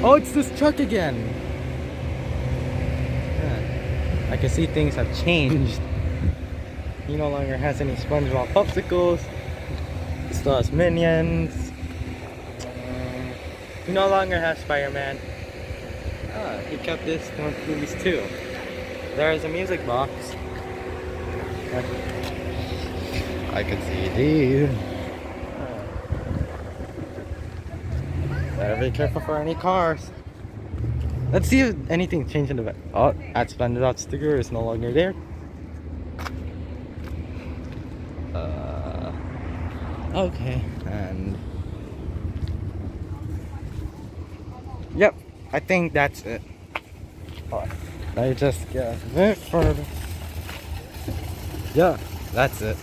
Oh, it's this truck again. Yeah. I can see things have changed. He no longer has any SpongeBob popsicles. He still has minions. Um, he no longer has Spider-Man. Ah, he kept this movies too. There is a music box. I can see these. Better be careful for any cars. Let's see if anything changed in the back. Oh, at Splendid Dot sticker is no longer there. Uh, okay, and yep, I think that's it. Oh, I just get a bit further. Yeah, that's it.